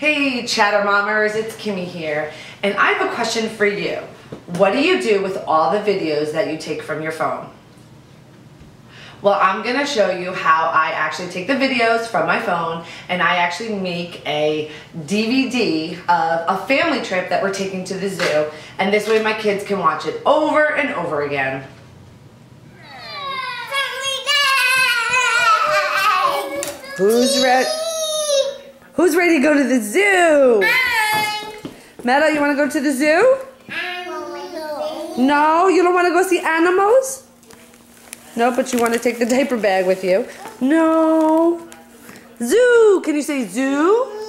Hey Chatter Mommers, it's Kimmy here, and I have a question for you. What do you do with all the videos that you take from your phone? Well, I'm gonna show you how I actually take the videos from my phone and I actually make a DVD of a family trip that we're taking to the zoo. And this way my kids can watch it over and over again. Who's ready? Who's ready to go to the zoo? I. Meta, you wanna go to the zoo? No, you don't wanna go see animals? No, but you want to take the diaper bag with you. No. Zoo. Can you say zoo?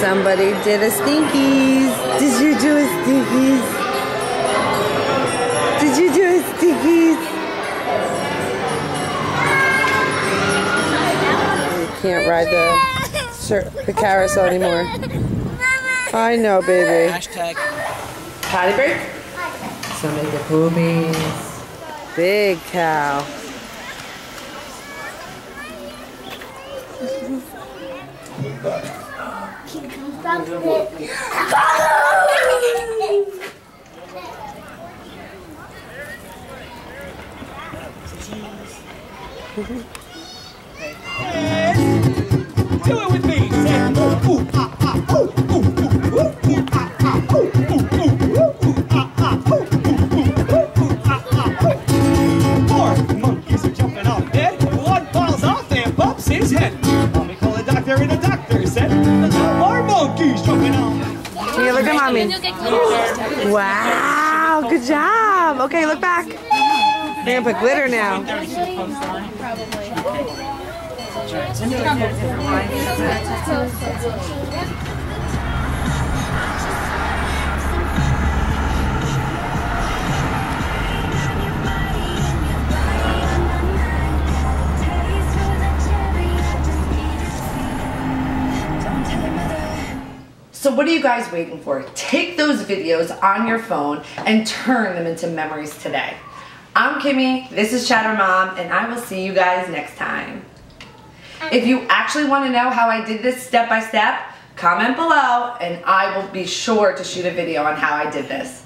Somebody did a stinkies. Did you do a stinkies? Did you do a stinkies? can't ride the the carousel anymore. I know, baby. Hashtag. Potty break? Somebody the boobies. Big cow. Do it with me. Say ooh, ooh, ah, ah, ooh, ooh, ooh, ooh, ooh, ah, ah, ooh, ooh, ooh, ooh, ah, ah, ooh, ooh, ooh, ooh, ah, ah, ooh. Four monkeys are jumping off bed. One falls off and bumps his head. Mommy called a doctor and the doctor mommy. Wow, good job. Okay, look back. We're gonna put glitter now. So what are you guys waiting for? Take those videos on your phone and turn them into memories today. I'm Kimmy, this is Chatter Mom, and I will see you guys next time. If you actually want to know how I did this step by step, comment below and I will be sure to shoot a video on how I did this.